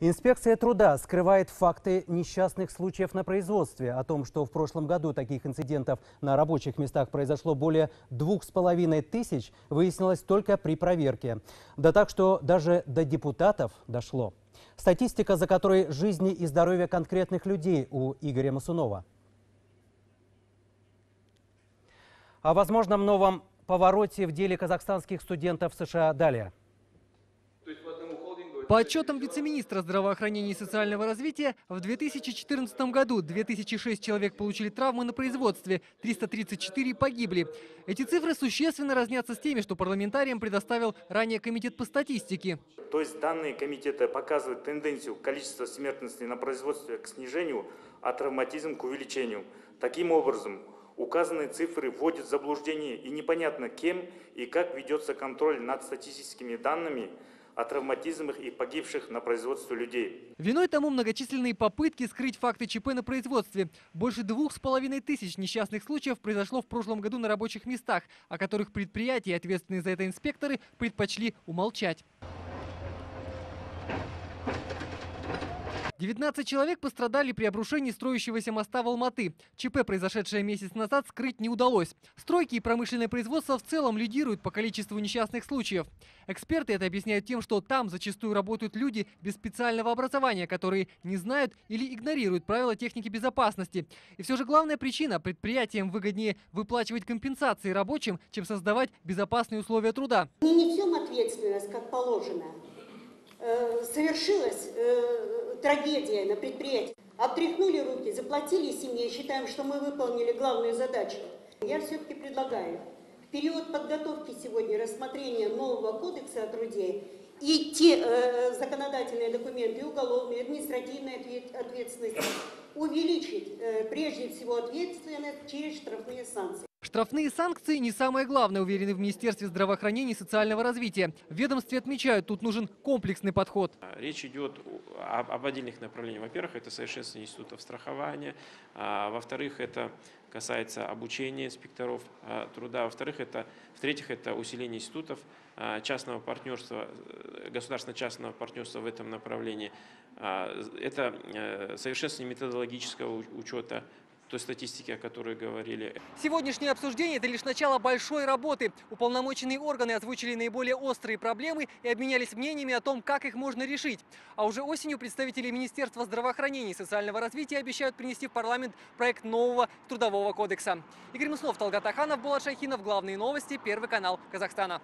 Инспекция труда скрывает факты несчастных случаев на производстве. О том, что в прошлом году таких инцидентов на рабочих местах произошло более двух с половиной тысяч, выяснилось только при проверке. Да так, что даже до депутатов дошло. Статистика, за которой жизни и здоровье конкретных людей у Игоря Масунова. О возможном новом повороте в деле казахстанских студентов США далее. По отчетам вице-министра здравоохранения и социального развития, в 2014 году 2006 человек получили травмы на производстве, 334 погибли. Эти цифры существенно разнятся с теми, что парламентариям предоставил ранее Комитет по статистике. То есть данные комитета показывают тенденцию количества смертности на производстве к снижению, а травматизм к увеличению. Таким образом, указанные цифры вводят в заблуждение и непонятно кем и как ведется контроль над статистическими данными, о травматизмах и погибших на производстве людей. Виной тому многочисленные попытки скрыть факты ЧП на производстве. Больше двух с половиной тысяч несчастных случаев произошло в прошлом году на рабочих местах, о которых предприятия, ответственные за это инспекторы, предпочли умолчать. 19 человек пострадали при обрушении строящегося моста в Алматы. ЧП, произошедшее месяц назад, скрыть не удалось. Стройки и промышленное производство в целом лидируют по количеству несчастных случаев. Эксперты это объясняют тем, что там зачастую работают люди без специального образования, которые не знают или игнорируют правила техники безопасности. И все же главная причина – предприятиям выгоднее выплачивать компенсации рабочим, чем создавать безопасные условия труда. Не несем ответственность, как положено. Э, совершилась э, трагедия на предприятии. Обтряхнули руки, заплатили семье, считаем, что мы выполнили главную задачу. Я все-таки предлагаю в период подготовки сегодня рассмотрения нового кодекса о труде и те э, законодательные документы, и уголовные, и административные ответ, ответственности, увеличить э, прежде всего ответственность через штрафные санкции. Штрафные санкции не самое главное, уверены в Министерстве здравоохранения и социального развития. В ведомстве отмечают, тут нужен комплексный подход. Речь идет об, отдельных направлениях. Во-первых, это совершенствование институтов страхования. А, Во-вторых, это касается обучения инспекторов а, труда. Во-вторых, это, в-третьих, это усиление институтов а, частного партнерства, э, государственно-частного партнерства в этом направлении. А, Это э, совершенствование методологического учета той статистики, о которой говорили. Сегодняшнее обсуждение – это лишь начало большой работы. Уполномоченные органы озвучили наиболее острые проблемы и обменялись мнениями о том, как их можно решить. А уже осенью представители Министерства здравоохранения и социального развития обещают принести в парламент проект нового трудового кодекса. Игорь Маслов, Талгат Аханов, Булат Шахинов. Главные новости. Первый канал Казахстана.